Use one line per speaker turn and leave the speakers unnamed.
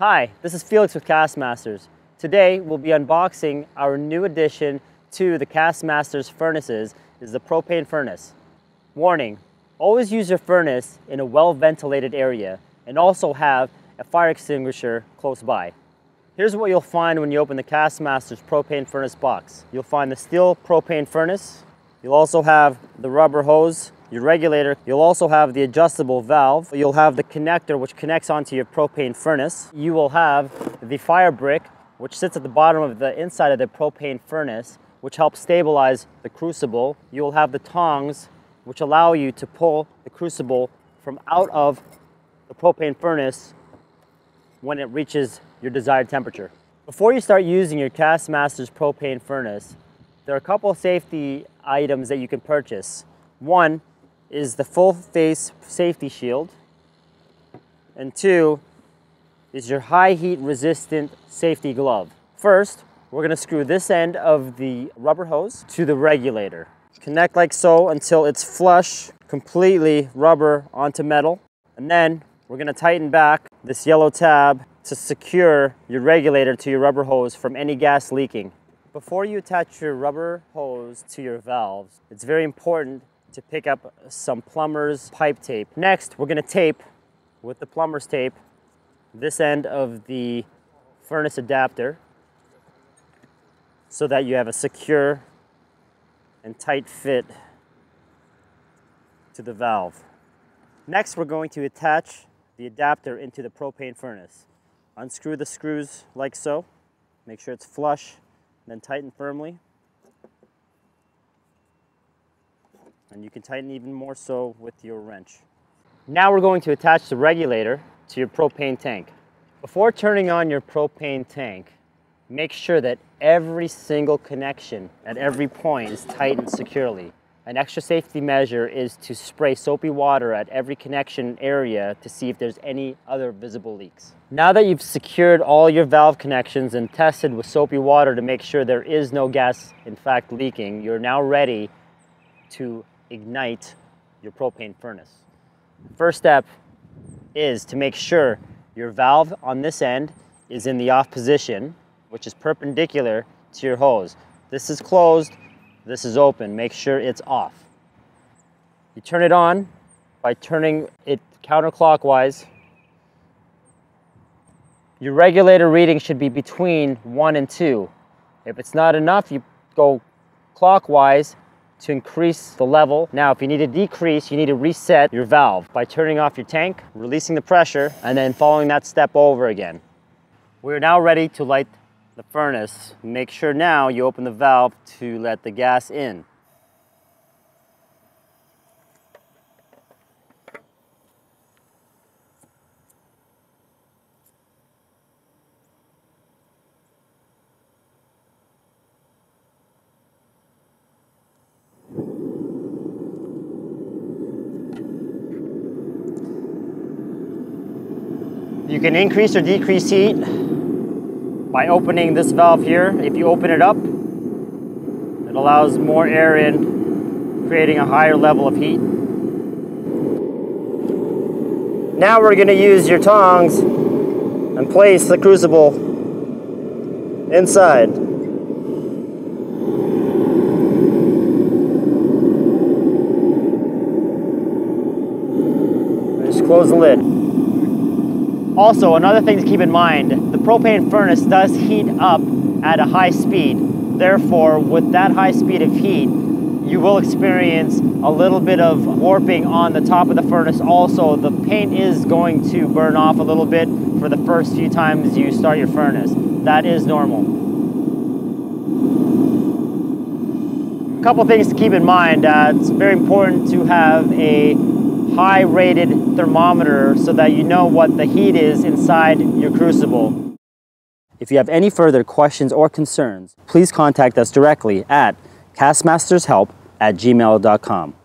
Hi, this is Felix with Castmasters. Today we'll be unboxing our new addition to the Castmasters furnaces is the propane furnace. Warning, always use your furnace in a well ventilated area and also have a fire extinguisher close by. Here's what you'll find when you open the Castmasters propane furnace box. You'll find the steel propane furnace. You'll also have the rubber hose your regulator. You'll also have the adjustable valve. You'll have the connector which connects onto your propane furnace. You will have the fire brick which sits at the bottom of the inside of the propane furnace which helps stabilize the crucible. You will have the tongs which allow you to pull the crucible from out of the propane furnace when it reaches your desired temperature. Before you start using your Castmasters propane furnace, there are a couple safety items that you can purchase. One is the full face safety shield. And two is your high heat resistant safety glove. First, we're gonna screw this end of the rubber hose to the regulator. Connect like so until it's flush, completely rubber onto metal. And then we're gonna tighten back this yellow tab to secure your regulator to your rubber hose from any gas leaking. Before you attach your rubber hose to your valves, it's very important to pick up some plumber's pipe tape. Next, we're gonna tape with the plumber's tape this end of the furnace adapter so that you have a secure and tight fit to the valve. Next, we're going to attach the adapter into the propane furnace. Unscrew the screws like so. Make sure it's flush, then tighten firmly. And you can tighten even more so with your wrench. Now we're going to attach the regulator to your propane tank. Before turning on your propane tank, make sure that every single connection at every point is tightened securely. An extra safety measure is to spray soapy water at every connection area to see if there's any other visible leaks. Now that you've secured all your valve connections and tested with soapy water to make sure there is no gas in fact leaking, you're now ready to ignite your propane furnace. First step is to make sure your valve on this end is in the off position, which is perpendicular to your hose. This is closed, this is open. Make sure it's off. You turn it on by turning it counterclockwise. Your regulator reading should be between one and two. If it's not enough, you go clockwise to increase the level. Now, if you need to decrease, you need to reset your valve by turning off your tank, releasing the pressure, and then following that step over again. We're now ready to light the furnace. Make sure now you open the valve to let the gas in. You can increase or decrease heat by opening this valve here. If you open it up, it allows more air in, creating a higher level of heat. Now we're going to use your tongs and place the crucible inside. Just close the lid. Also, another thing to keep in mind, the propane furnace does heat up at a high speed. Therefore, with that high speed of heat, you will experience a little bit of warping on the top of the furnace. Also, the paint is going to burn off a little bit for the first few times you start your furnace. That is normal. A couple things to keep in mind. Uh, it's very important to have a high rated thermometer so that you know what the heat is inside your crucible. If you have any further questions or concerns, please contact us directly at kastmastershelp at gmail.com.